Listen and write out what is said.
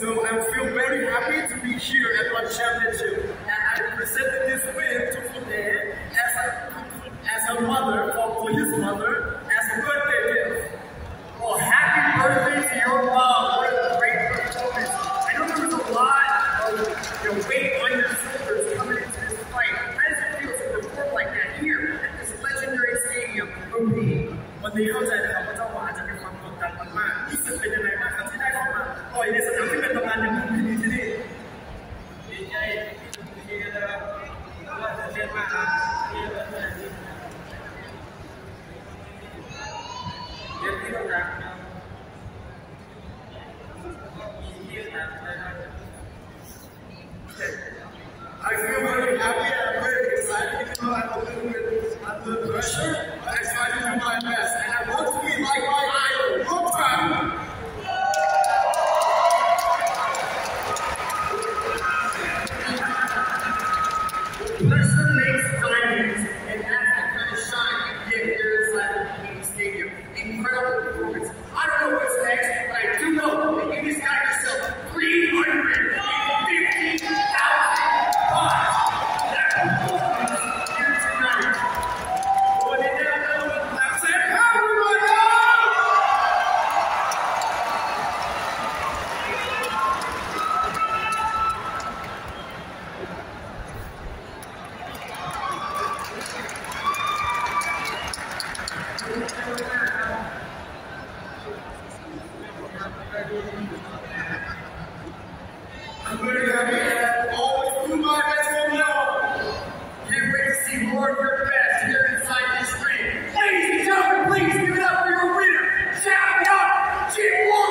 So I feel very happy to be here at my championship. And I presented this win to Fude as a, as a mother, for, his mother, as a birthday gift. Well, happy birthday to your mom. What a great performance. I know there was a lot of you weight on your shoulders coming into this fight. How does it feel to perform like that here at this legendary stadium, Ruby? When they 我也是想。I feel very happy and very excited to open with under pressure. keep walking.